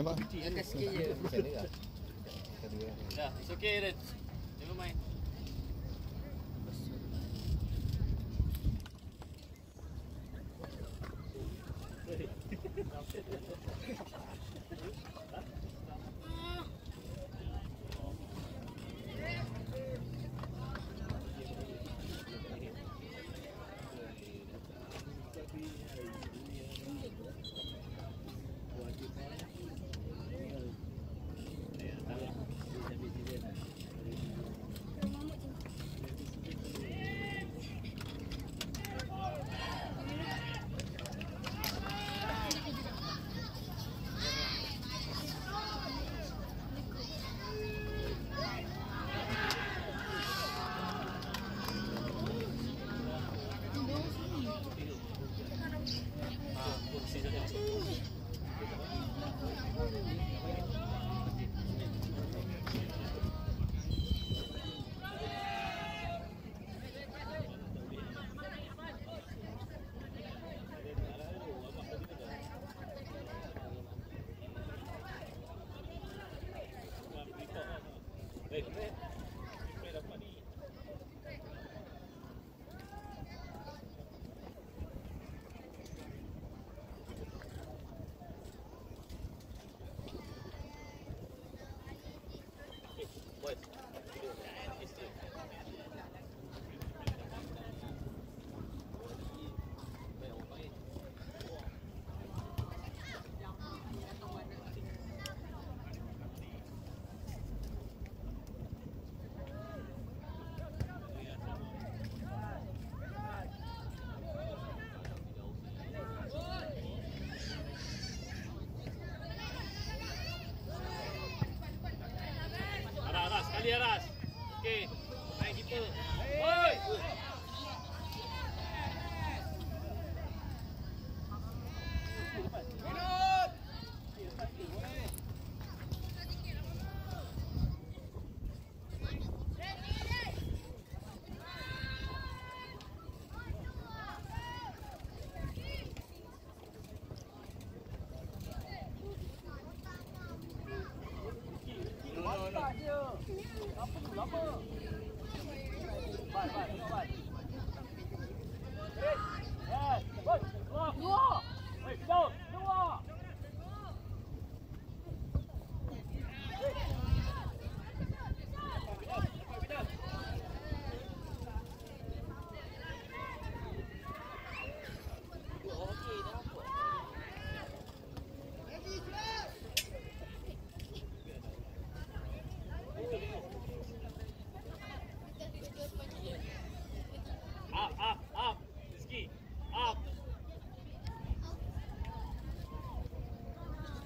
apa? Angkat sikit je. Dah, it's okay Ren. Aras,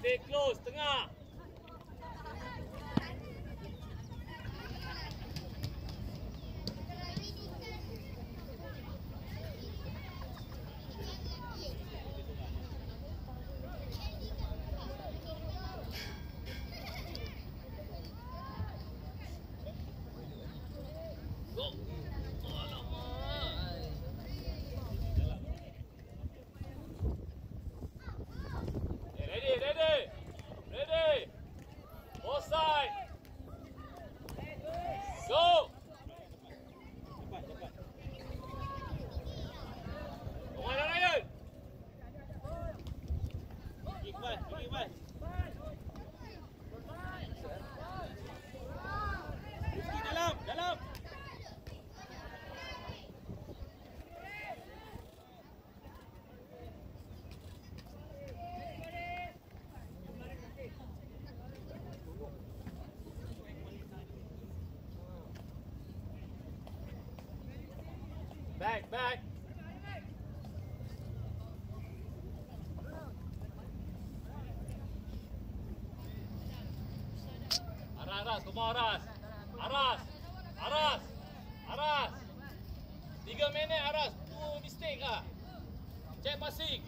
Stay close, tengah. Back, back. Aras, come on, Aras. Aras, Aras, Aras. Tiga minit, Aras. Two mistake ah. Check. Passing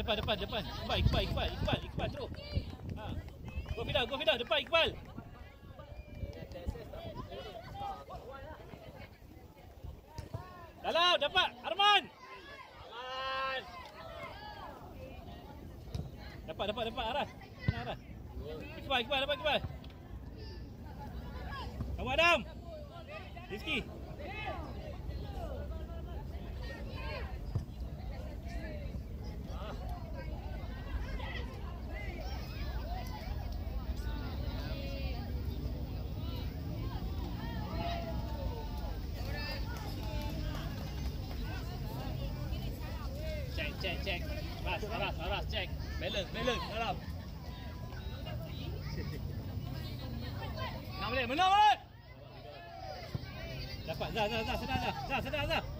depan depan depan. Iqbal, Iqbal, Iqbal, Iqbal, Iqbal teruk. Ha. Go Fida, go Fida, depan Iqbal. check. Aras, aras, aras, check. Balance, balance, harap. Menang boleh, menang boleh! Dapat, dah, dah, dah, sedar, dah. Dah, sedar, dah.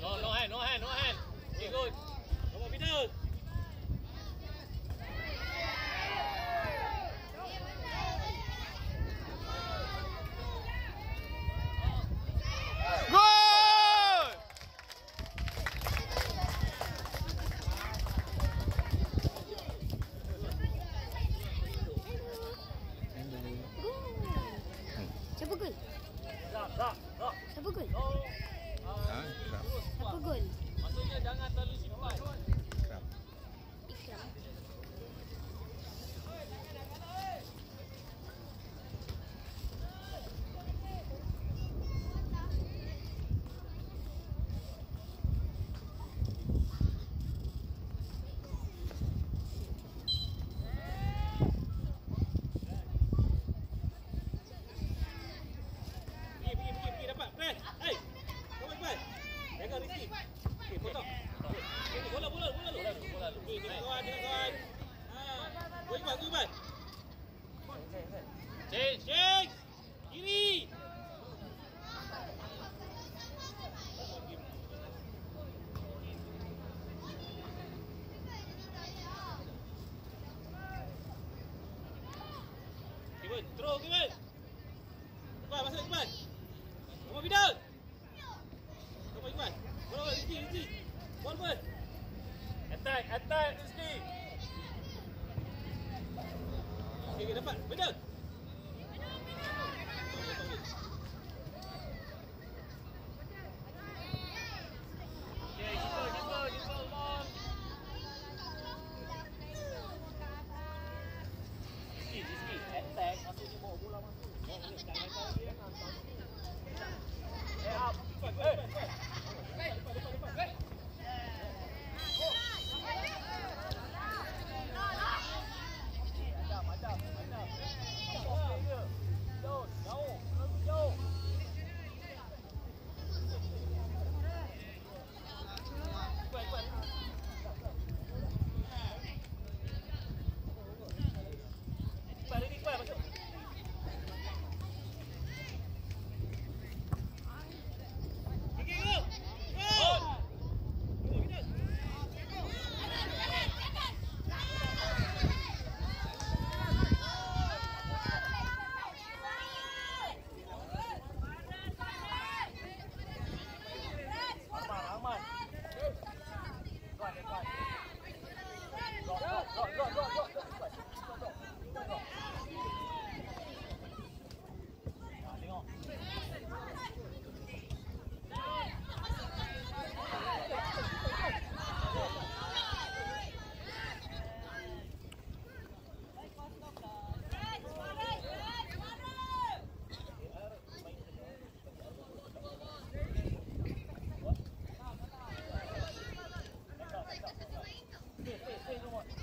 No, no hand, no hand, no hand. Be good. Terus ke? Cepat masuk cepat. Nombor bidal. Nombor cepat. Bola bola sini sini. Bola bola. Attack, attack sini. Okey, dapat. Bidal.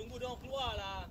Tungu d'emploi là.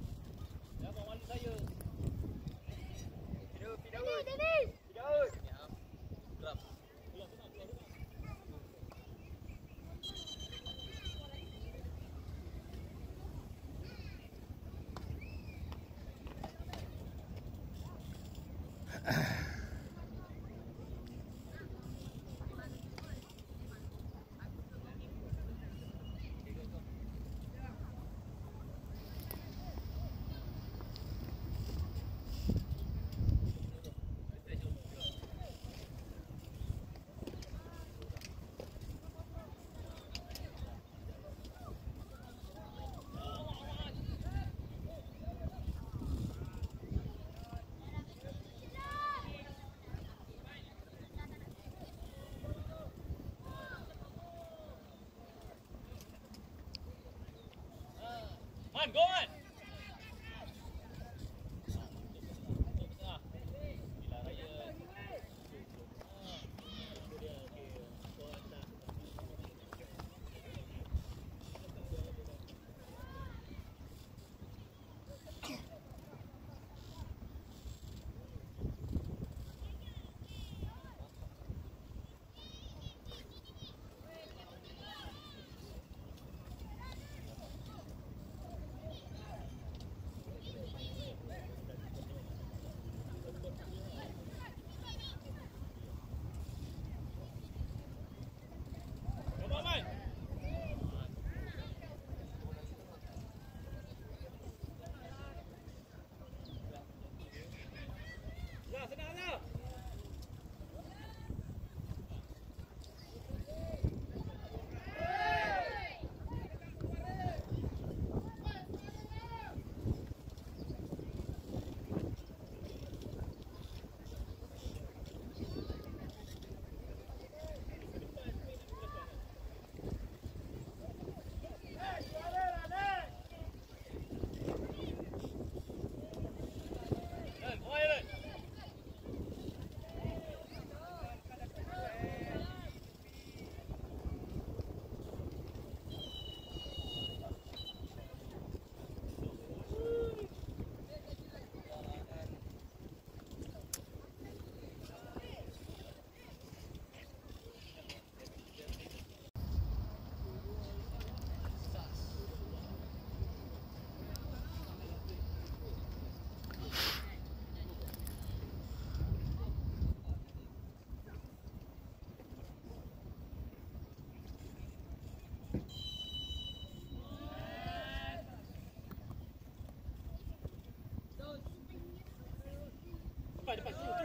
On, go on. pode, pode.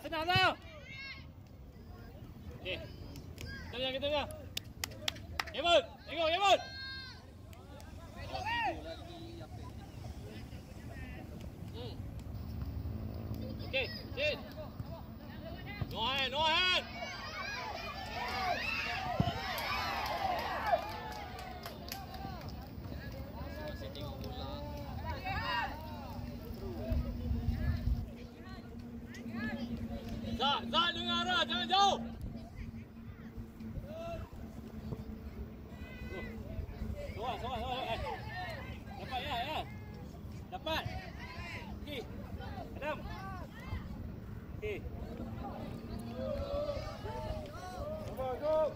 在哪呢 Go!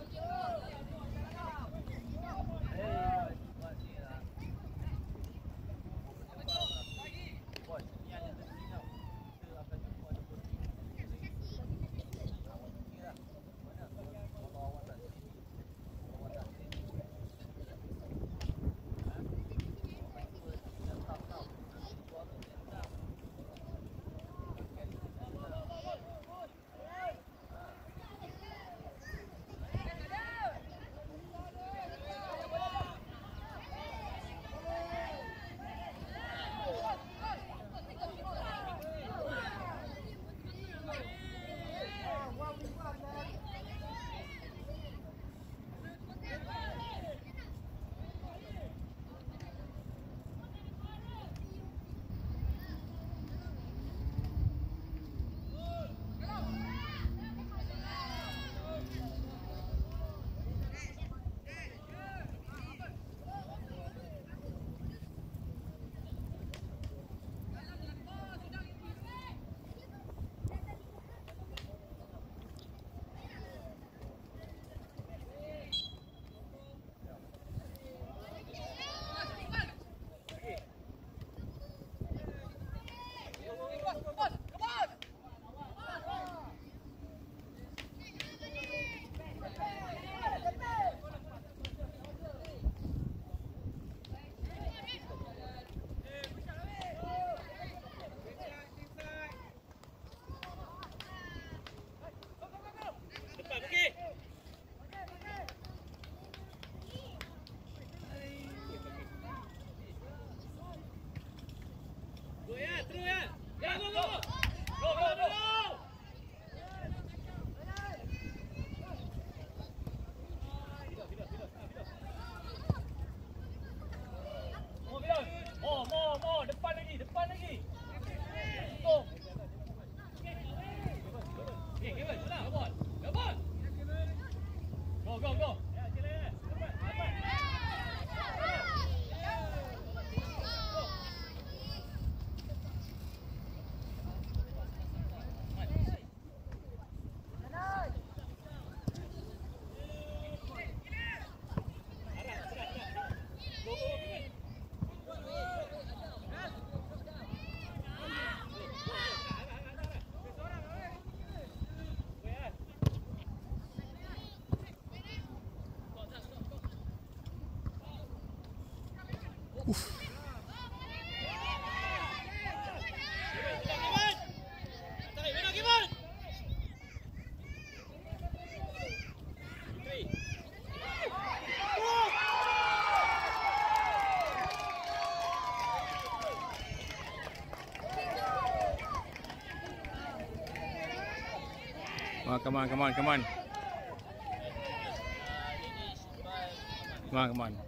Uf. Ah, come on, come on, come on. Come on, come on.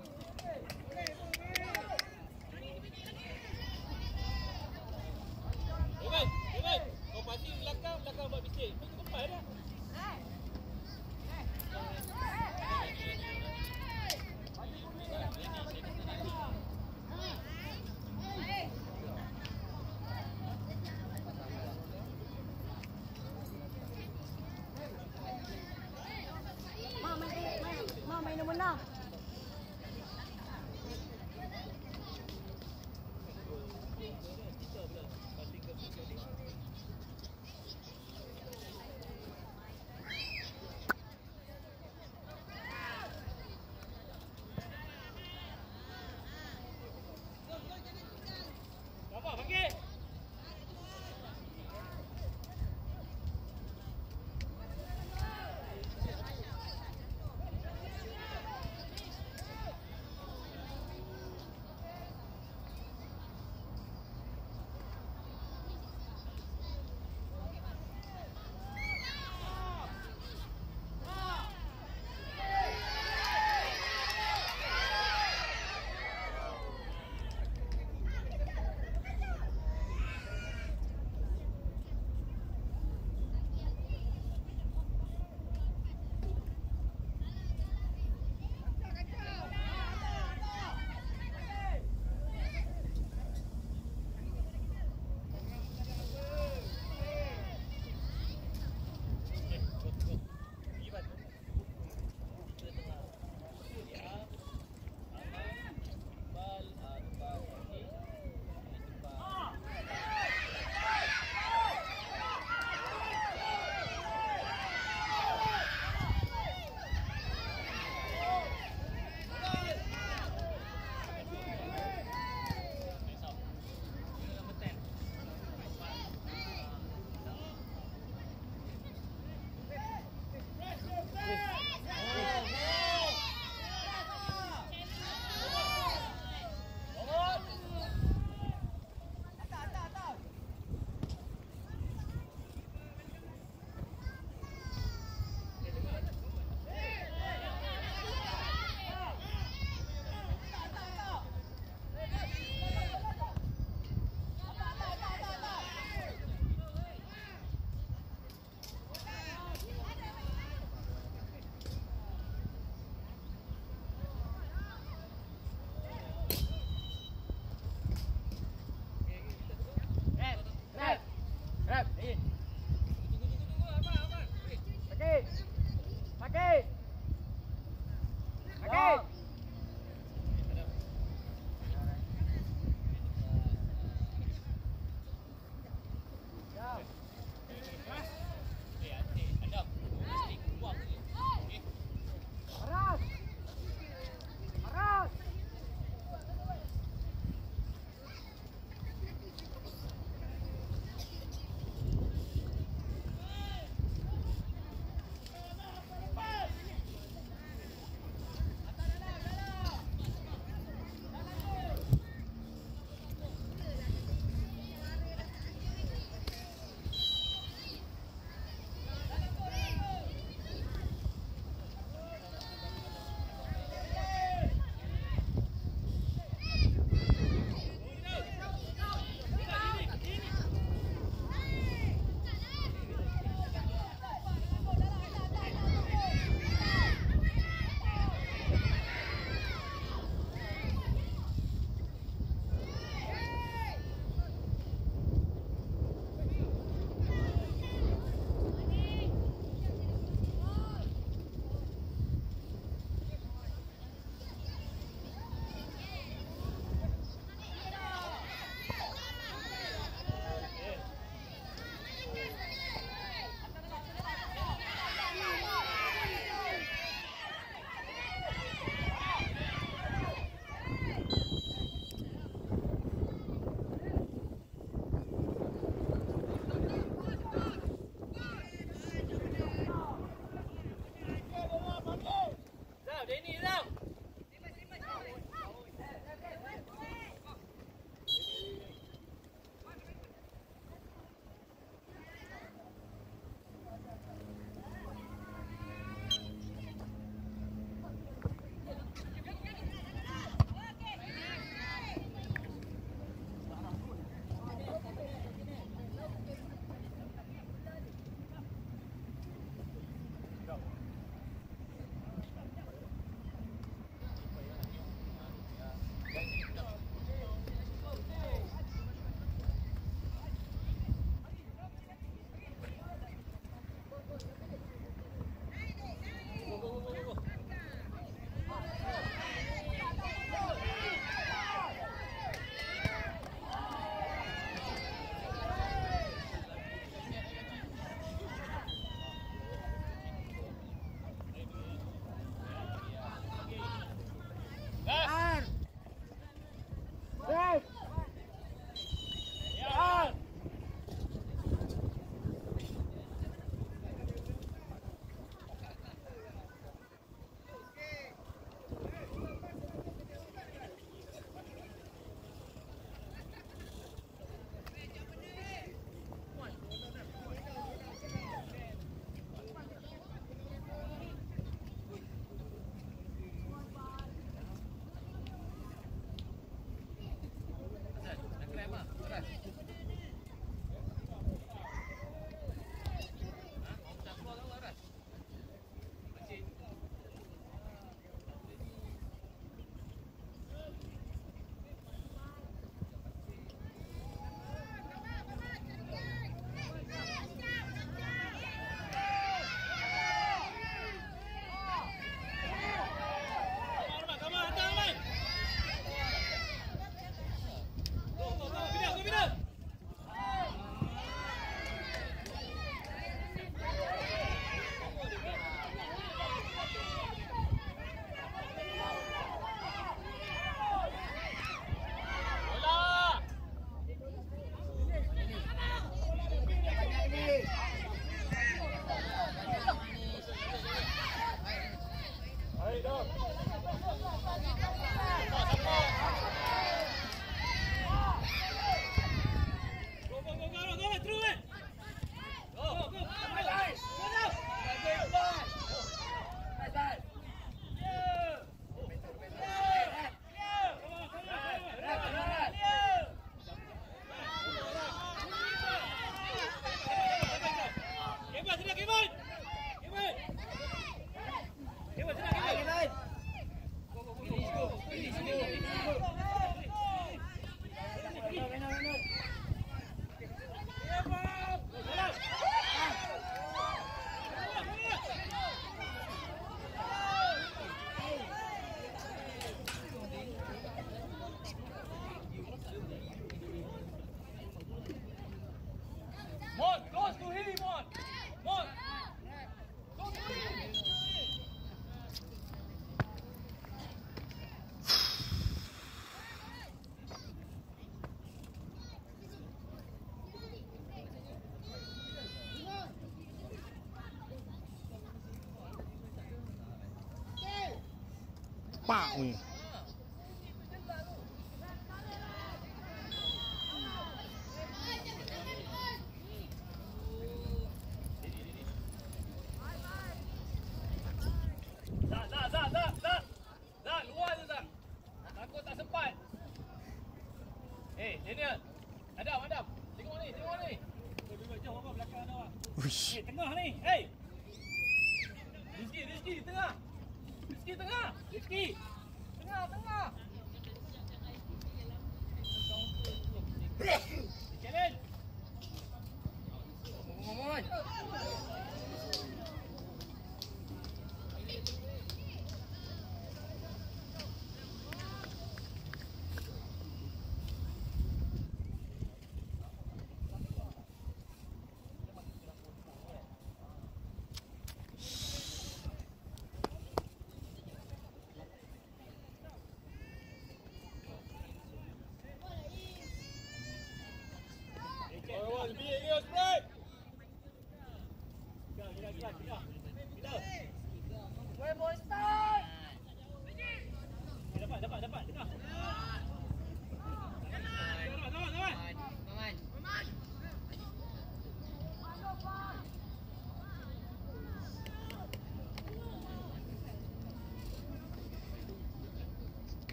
棒我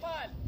Come.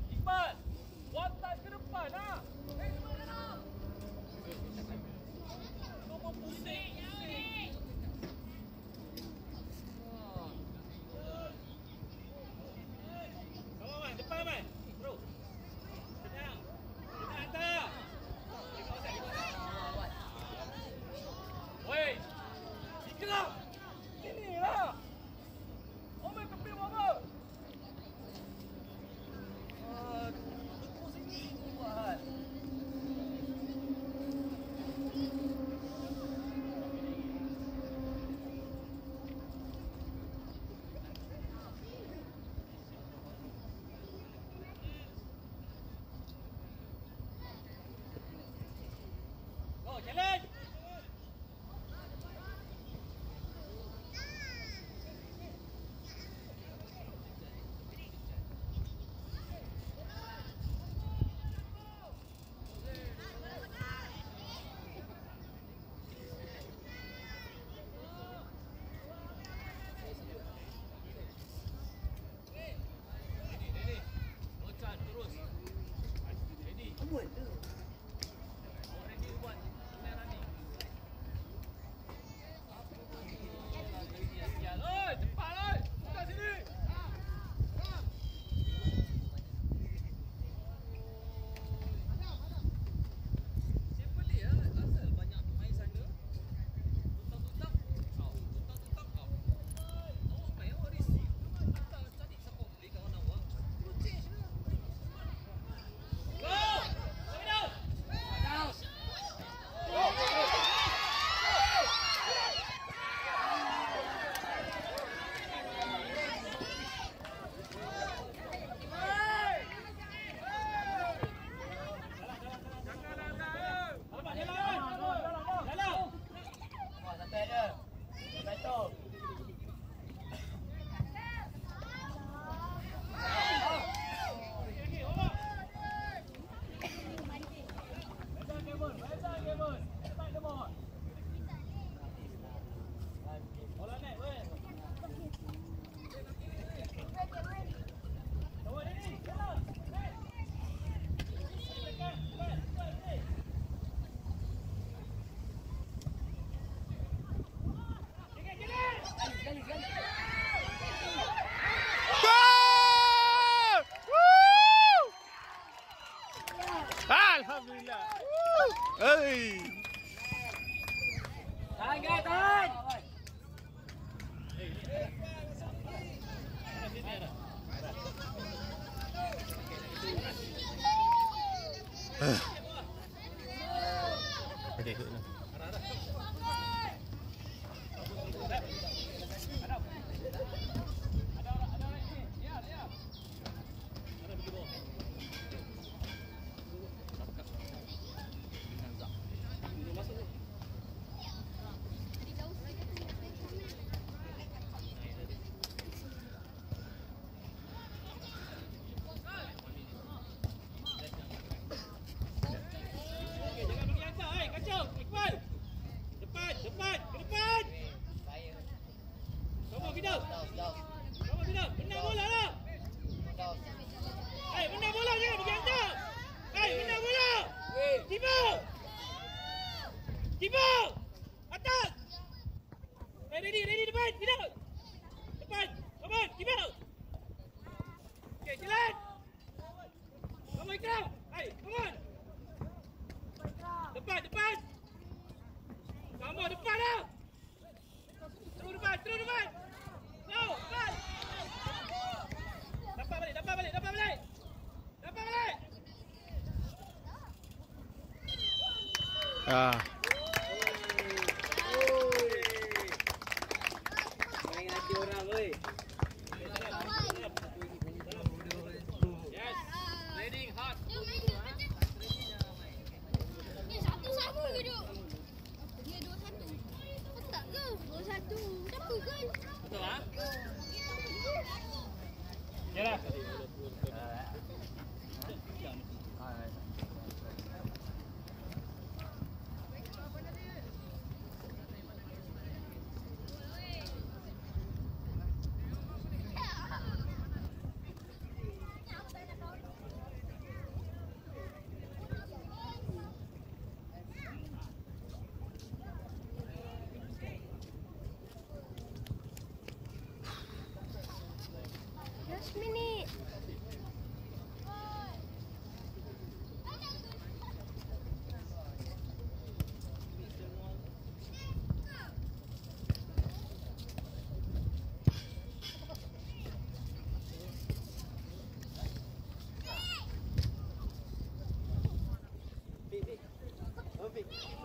Ready, ready depan. Tidak. Depan. Come on, keeper. Okay, jalan. Come on, Ikram. Hei, come on. Depan, depan. Come depan lah. Terus depan, terus depan. Go, depan. Dapat balik, dapat balik, dapat balik. Dapat balik. Ah. Sophie.